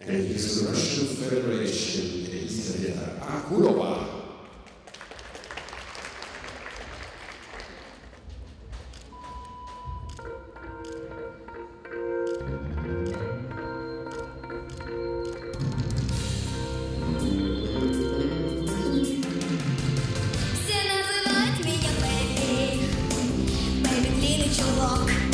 And his Russian Federation is the Akuroba. change your look.